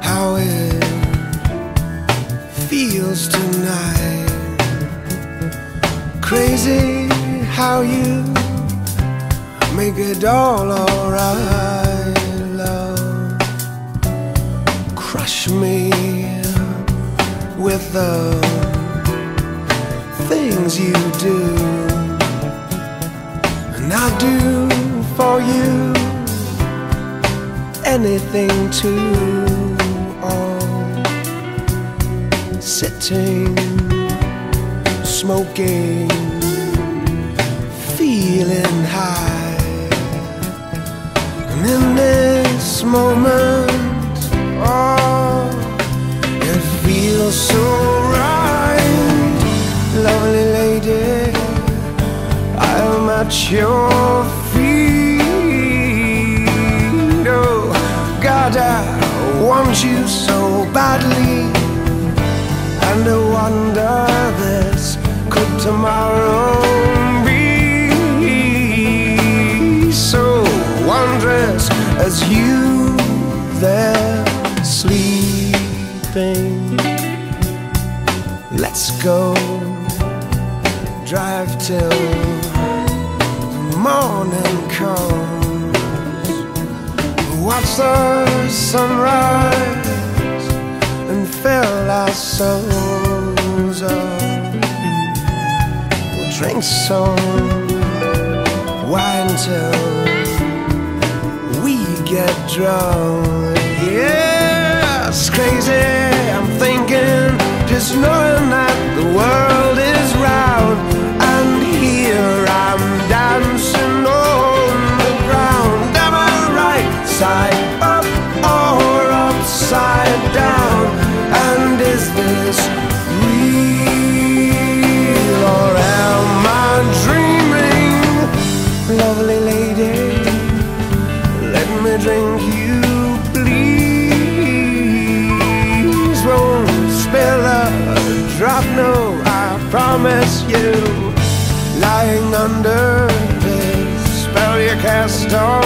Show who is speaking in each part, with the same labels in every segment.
Speaker 1: how it feels tonight. Crazy how you make it all alright. Anything to um, sitting, smoking, feeling high. And in this moment, oh, it feels so right. Lovely lady, I am at your feet. Want you so badly. And I wonder this could tomorrow be so wondrous as you there sleeping. Let's go drive till the morning comes. Watch the sunrise and fill our souls up. We'll drink some wine till we get drunk. Yeah, it's crazy. I'm thinking, just knowing drop, no, I promise you. Lying under this spell you cast on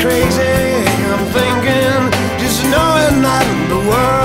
Speaker 1: crazy. I'm thinking, just knowing that the world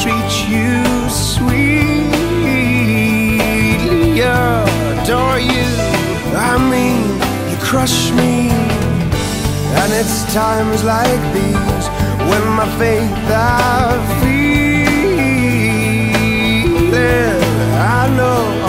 Speaker 1: treat you sweetly, adore you. I mean, you crush me, and it's times like these when my faith I feel. I know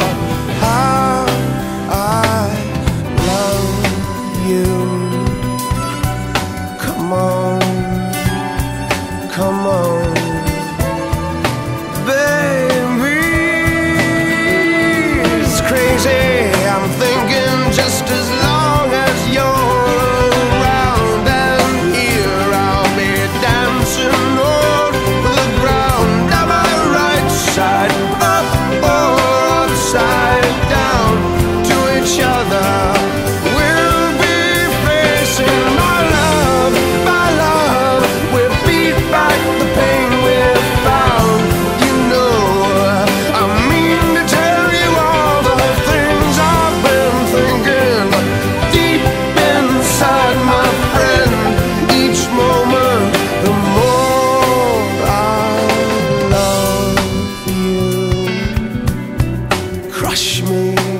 Speaker 1: Wash me.